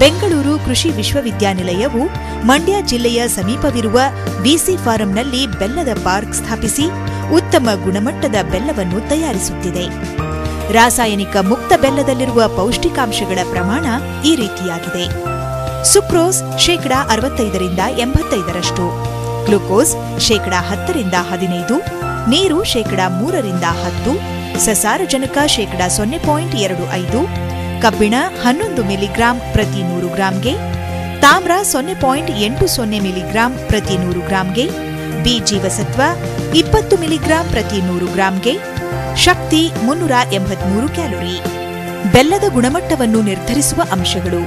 ಬೆಂಗಳೂರು ಕೃಷಿ ವಿಶ್ವವಿದ್ಯಾನಿಲಯವು ಮಂಡ್ಯ ಜಿಲ್ಲೆಯ ಸಮೀಪವಿರುವ ವಿಸಿ ಫಾರಂನಲ್ಲಿ ಬೆಲ್ಲದ ಪಾರ್ಕ್ ಸ್ಥಾಪಿಸಿ ಉತ್ತಮ ಗುಣಮಟ್ಟದ ಬೆಲ್ಲವನ್ನು ತಯಾರಿಸುತ್ತಿದೆ. ರಾಸಾಯನಿಕ ಮುಕ್ತ ಬೆಲ್ಲದಲ್ಲಿರುವ ಪೌಷ್ಟಿಕಾಂಶಗಳ ಪ್ರಮಾಣ ಈ ರೀತಿಯಾಗಿದೆ. ಸುಕ್ರೋಸ್ ಶೇಕಡ ಅರವತ್ತೈದರಿಂದ ಎಂಬತ್ತೈದರಷ್ಟು, ಗ್ಲುಕೋಸ್ ಶೇಕಡಾ ಹತ್ತರಿಂದ ಹದಿನೈದು, ನೀರು ಶೇಕಡಾ ಮೂರರಿಂದ ಹತ್ತು, ಸಸಾರಜನಕ ಶೇಕಡಾ ಸೊನ್ನೆ ಪಾಯಿಂಟ್ ಎರಡು ಐದು ಕಬ್ಬಿಣ ಹನ್ನೊಂದು ಮಿಲಿಗ್ರಾಂ ಪ್ರತಿ ನೂರು ಗ್ರಾಂಗೆ, ತಾಮ್ರ ಸೊನ್ನೆ ಪಾಯಿಂಟ್ ಎಂಟು ಸೊನ್ನೆ ಮಿಲಿಗ್ರಾಂ ಪ್ರತಿ ನೂರು ಗ್ರಾಂಗೆ ಬಿ ಜೀವಸತ್ವ ಇಪ್ಪತ್ತು ಮಿಲಿಗ್ರಾಂ ಪ್ರತಿ ನೂರು ಗ್ರಾಂಗೆ, ಶಕ್ತಿ ಮುನ್ನೂರ ಎಂಬತ್ಮೂರು ಕ್ಯಾಲೋರಿ. ಬೆಲ್ಲದ ಗುಣಮಟ್ಟವನ್ನು ನಿರ್ಧರಿಸುವ ಅಂಶಗಳು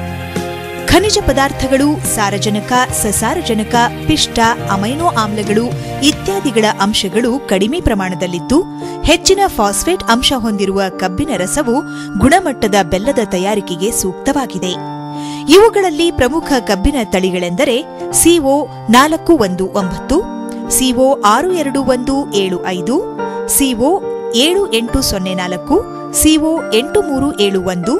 ಖನಿಜ ಪದಾರ್ಥಗಳು, ಸಾರಜನಕ, ಸಸಾರಜನಕ, ಪಿಷ್ಟ, ಅಮೈನೋ ಆಮ್ಲಗಳು ಇತ್ಯಾದಿಗಳ ಅಂಶಗಳು ಕಡಿಮೆ ಪ್ರಮಾಣದಲ್ಲಿದ್ದು, ಹೆಚ್ಚಿನ ಫಾಸ್ಫೇಟ್ ಅಂಶ ಹೊಂದಿರುವ ಕಬ್ಬಿನ ರಸವು ಗುಣಮಟ್ಟದ ಬೆಲ್ಲದ ತಯಾರಿಕೆಗೆ ಸೂಕ್ತವಾಗಿದೆ. ಇವುಗಳಲ್ಲಿ ಪ್ರಮುಖ ಕಬ್ಬಿನ ತಳಿಗಳೆಂದರೆ ಸಿಒ ನಾಲ್ಕು ಒಂದು ಒಂಬತ್ತು ಸಿಒ ಆರು ಎರಡು ಒಂದು ಏಳು ಐದು ಸಿಒ ಏಳು ಎಂಟು ಸೊನ್ನೆ ನಾಲ್ಕು ಸಿಒ ಎಂಟು ಮೂರು ಏಳು ಒಂದು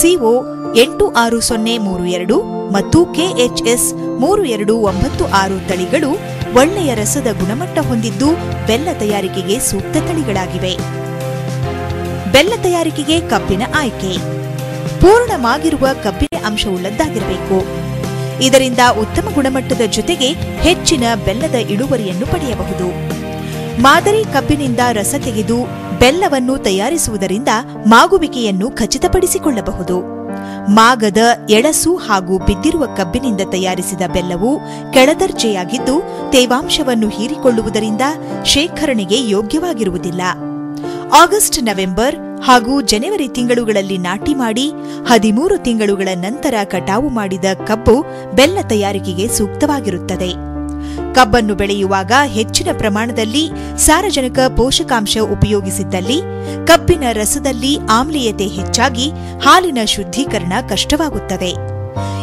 ಸಿಒ ಎಂಟು ಆರು ಸೊನ್ನೆ ಮೂರು ಎರಡು ಮತ್ತು ಕೆಎಚ್ಎಸ್ ಮೂರು ಎರಡು ಒಂಬತ್ತು ಆರು ತಳಿಗಳು ಒಳ್ಳೆಯ ರಸದ ಗುಣಮಟ್ಟ ಹೊಂದಿದ್ದು ಬೆಲ್ಲ ತಯಾರಿಕೆಗೆ ಸೂಕ್ತ ತಳಿಗಳಾಗಿವೆ. ಬೆಲ್ಲ ತಯಾರಿಕೆಗೆ ಕಬ್ಬಿನ ಆಯ್ಕೆ. ಪೂರ್ಣವಾಗಿರುವ ಕಬ್ಬಿನ ಅಂಶವುಳ್ಳದ್ದಾಗಿರಬೇಕು. ಇದರಿಂದ ಉತ್ತಮ ಗುಣಮಟ್ಟದ ಜೊತೆಗೆ ಹೆಚ್ಚಿನ ಬೆಲ್ಲದ ಇಳುವರಿಯನ್ನು ಪಡೆಯಬಹುದು. ಮಾದರಿ ಕಬ್ಬಿನಿಂದ ರಸ ತೆಗೆದು ಬೆಲ್ಲವನ್ನು ತಯಾರಿಸುವುದರಿಂದ ಮಾಗುವಿಕೆಯನ್ನು ಖಚಿತಪಡಿಸಿಕೊಳ್ಳಬಹುದು. ಮಾಗದ ಎಳಸು ಹಾಗೂ ಬಿದ್ದಿರುವ ಕಬ್ಬಿನಿಂದ ತಯಾರಿಸಿದ ಬೆಲ್ಲವು ಕೆಳದರ್ಜೆಯಾಗಿದ್ದು ತೇವಾಂಶವನ್ನು ಹೀರಿಕೊಳ್ಳುವುದರಿಂದ ಶೇಖರಣೆಗೆ ಯೋಗ್ಯವಾಗಿರುವುದಿಲ್ಲ. ಆಗಸ್ಟ್, ನವೆಂಬರ್ ಹಾಗೂ ಜನವರಿ ತಿಂಗಳುಗಳಲ್ಲಿ ನಾಟಿ ಮಾಡಿ ಹದಿಮೂರು ತಿಂಗಳುಗಳ ನಂತರ ಕಟಾವು ಮಾಡಿದ ಕಬ್ಬು ಬೆಲ್ಲ ತಯಾರಿಕೆಗೆ ಸೂಕ್ತವಾಗಿರುತ್ತದೆ. ಕಬ್ಬನ್ನು ಬೆಳೆಯುವಾಗ ಹೆಚ್ಚಿನ ಪ್ರಮಾಣದಲ್ಲಿ ಸಾರಜನಕ ಪೋಷಕಾಂಶ ಉಪಯೋಗಿಸಿದ್ದಲ್ಲಿ, ಕಬ್ಬಿನ ರಸದಲ್ಲಿ ಆಮ್ಲೀಯತೆ ಹೆಚ್ಚಾಗಿ ಹಾಲಿನ ಶುದ್ಧೀಕರಣ ಕಷ್ಟವಾಗುತ್ತದೆ.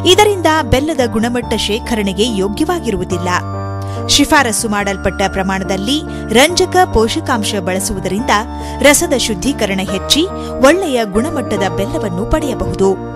ಇದರಿಂದ ಬೆಲ್ಲದ ಗುಣಮಟ್ಟ ಶೇಖರಣೆಗೆ ಯೋಗ್ಯವಾಗಿರುವುದಿಲ್ಲ. ಶಿಫಾರಸು ಮಾಡಲ್ಪಟ್ಟ ಪ್ರಮಾಣದಲ್ಲಿ ರಂಜಕ ಪೋಷಕಾಂಶ ಬಳಸುವುದರಿಂದ ರಸದ ಶುದ್ಧೀಕರಣ ಹೆಚ್ಚಿ ಒಳ್ಳೆಯ ಗುಣಮಟ್ಟದ ಬೆಲ್ಲವನ್ನು ಪಡೆಯಬಹುದು.